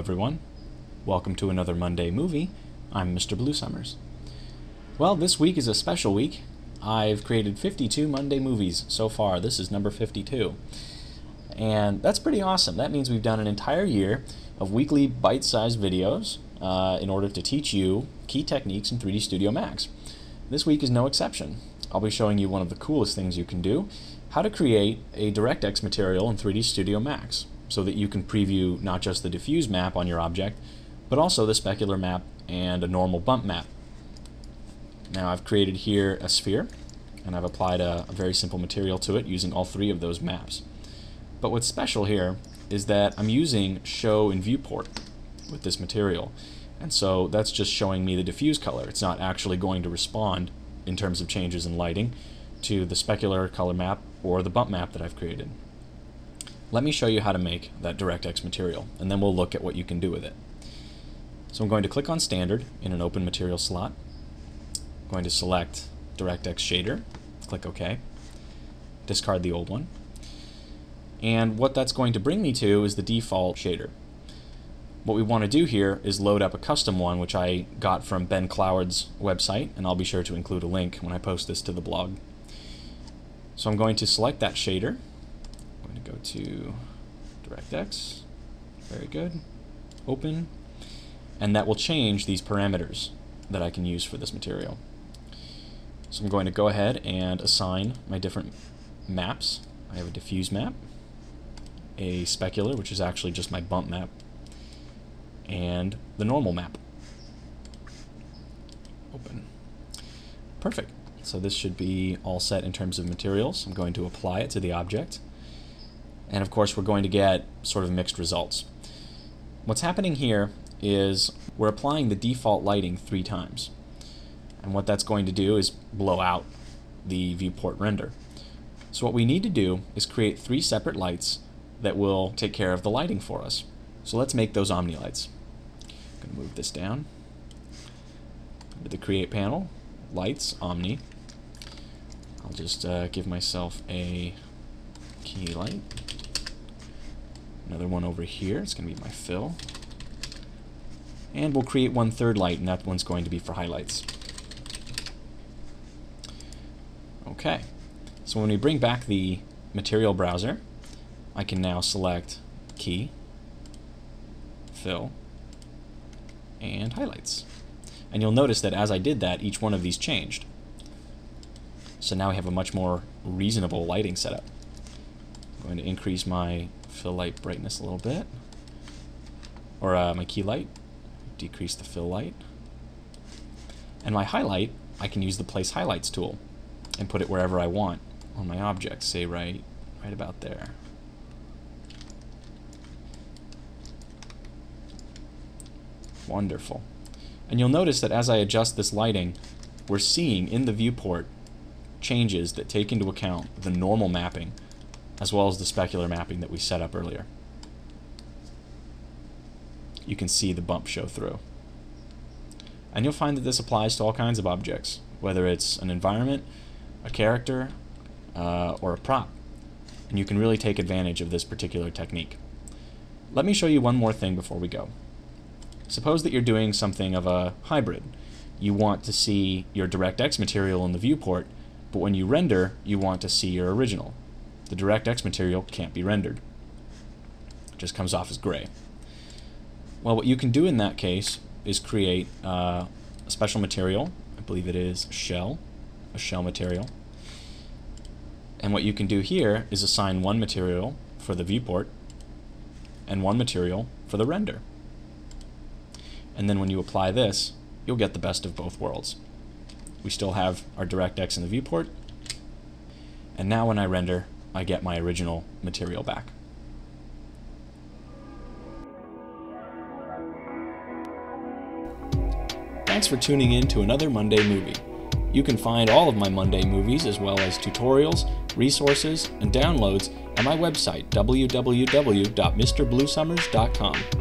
everyone. Welcome to another Monday movie. I'm Mr. Bluesummers. Well, this week is a special week. I've created 52 Monday movies so far. This is number 52. And that's pretty awesome. That means we've done an entire year of weekly bite sized videos uh, in order to teach you key techniques in 3D Studio Max. This week is no exception. I'll be showing you one of the coolest things you can do how to create a DirectX material in 3D Studio Max so that you can preview not just the diffuse map on your object, but also the specular map and a normal bump map. Now I've created here a sphere, and I've applied a, a very simple material to it using all three of those maps. But what's special here is that I'm using show in viewport with this material. And so that's just showing me the diffuse color. It's not actually going to respond in terms of changes in lighting to the specular color map or the bump map that I've created. Let me show you how to make that DirectX material, and then we'll look at what you can do with it. So I'm going to click on Standard in an open material slot. I'm going to select DirectX Shader, click OK, discard the old one. And what that's going to bring me to is the default shader. What we want to do here is load up a custom one, which I got from Ben Cloward's website, and I'll be sure to include a link when I post this to the blog. So I'm going to select that shader. I'm going to go to DirectX. Very good. Open. And that will change these parameters that I can use for this material. So I'm going to go ahead and assign my different maps. I have a diffuse map, a specular, which is actually just my bump map, and the normal map. Open. Perfect. So this should be all set in terms of materials. I'm going to apply it to the object. And of course, we're going to get sort of mixed results. What's happening here is we're applying the default lighting three times. And what that's going to do is blow out the viewport render. So what we need to do is create three separate lights that will take care of the lighting for us. So let's make those Omni lights. I'm going to move this down. To the Create panel, Lights, Omni. I'll just uh, give myself a key light. Another one over here. It's going to be my fill. And we'll create one third light, and that one's going to be for highlights. Okay. So when we bring back the material browser, I can now select key, fill, and highlights. And you'll notice that as I did that, each one of these changed. So now we have a much more reasonable lighting setup. I'm going to increase my fill light brightness a little bit. Or uh, my key light. Decrease the fill light. And my highlight, I can use the place highlights tool and put it wherever I want on my object, say right, right about there. Wonderful. And you'll notice that as I adjust this lighting, we're seeing in the viewport changes that take into account the normal mapping as well as the specular mapping that we set up earlier. You can see the bump show through. And you'll find that this applies to all kinds of objects, whether it's an environment, a character, uh, or a prop. And you can really take advantage of this particular technique. Let me show you one more thing before we go. Suppose that you're doing something of a hybrid. You want to see your DirectX material in the viewport, but when you render, you want to see your original. The DirectX material can't be rendered. It just comes off as gray. Well, what you can do in that case is create uh, a special material. I believe it is shell, a shell material. And what you can do here is assign one material for the viewport and one material for the render. And then when you apply this, you'll get the best of both worlds. We still have our DirectX in the viewport. And now when I render, I get my original material back. Thanks for tuning in to another Monday movie. You can find all of my Monday movies as well as tutorials, resources, and downloads at my website www.mrbluesummers.com.